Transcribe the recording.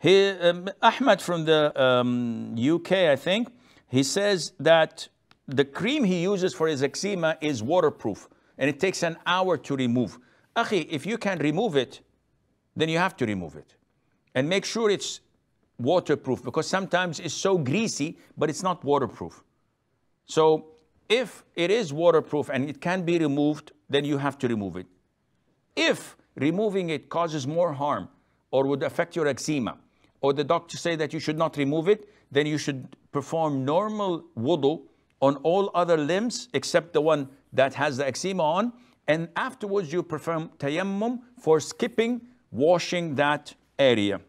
He, um, Ahmed from the um, UK, I think, he says that the cream he uses for his eczema is waterproof and it takes an hour to remove. Akhi, if you can remove it, then you have to remove it. And make sure it's waterproof because sometimes it's so greasy, but it's not waterproof. So if it is waterproof and it can be removed, then you have to remove it. If removing it causes more harm or would affect your eczema, or the doctor say that you should not remove it, then you should perform normal wudu on all other limbs except the one that has the eczema on. And afterwards, you perform tayammum for skipping washing that area.